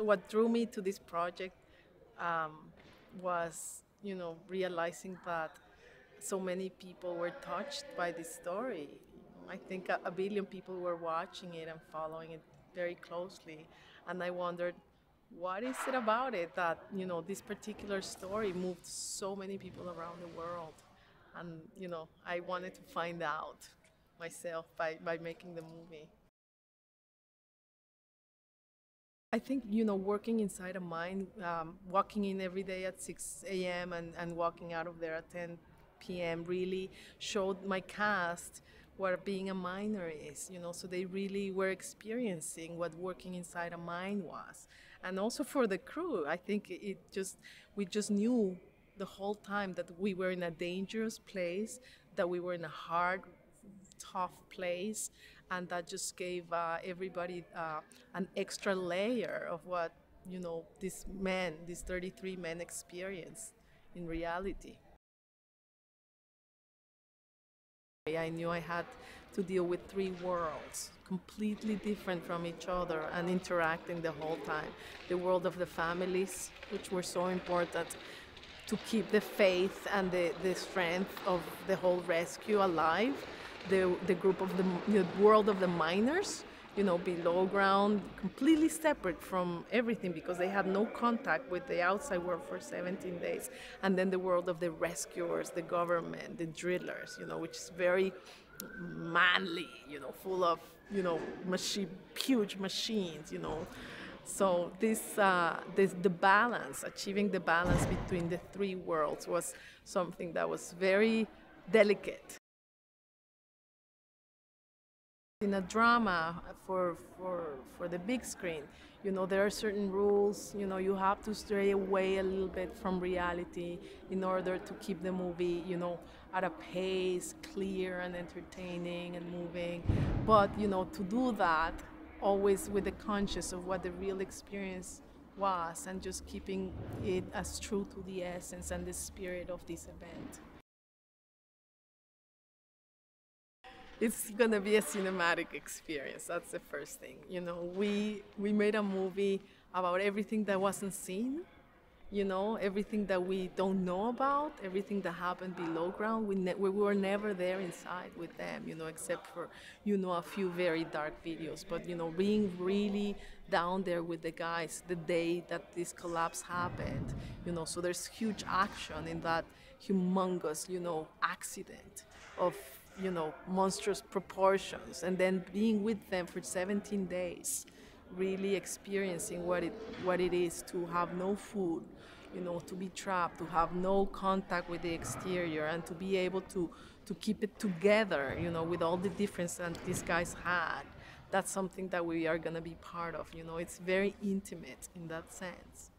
What drew me to this project um, was, you know, realizing that so many people were touched by this story. I think a, a billion people were watching it and following it very closely, and I wondered, what is it about it that you know this particular story moved so many people around the world? And you know, I wanted to find out myself by, by making the movie. I think, you know, working inside a mine, um, walking in every day at 6 a.m. And, and walking out of there at 10 p.m. really showed my cast what being a miner is, you know, so they really were experiencing what working inside a mine was. And also for the crew, I think it just, we just knew the whole time that we were in a dangerous place, that we were in a hard, tough place, and that just gave uh, everybody uh, an extra layer of what you know these men, these 33 men, experienced in reality. I knew I had to deal with three worlds, completely different from each other and interacting the whole time. The world of the families, which were so important to keep the faith and the, the strength of the whole rescue alive the, the group of the, the world of the miners, you know, below ground, completely separate from everything because they had no contact with the outside world for 17 days. And then the world of the rescuers, the government, the drillers, you know, which is very manly, you know, full of, you know, machine, huge machines, you know. So this, uh, this, the balance, achieving the balance between the three worlds was something that was very delicate in a drama for for for the big screen. You know there are certain rules you know you have to stray away a little bit from reality in order to keep the movie you know at a pace clear and entertaining and moving. But you know to do that always with the conscious of what the real experience was and just keeping it as true to the essence and the spirit of this event it's gonna be a cinematic experience. That's the first thing. You know, we we made a movie about everything that wasn't seen. You know, everything that we don't know about, everything that happened below ground. We ne- we were never there inside with them. You know, except for you know a few very dark videos. But you know, being really down there with the guys the day that this collapse happened. You know, so there's huge action in that humongous you know accident of you know, monstrous proportions, and then being with them for 17 days, really experiencing what it what it is to have no food, you know, to be trapped, to have no contact with the exterior, and to be able to to keep it together, you know, with all the difference that these guys had. That's something that we are gonna be part of. You know, it's very intimate in that sense.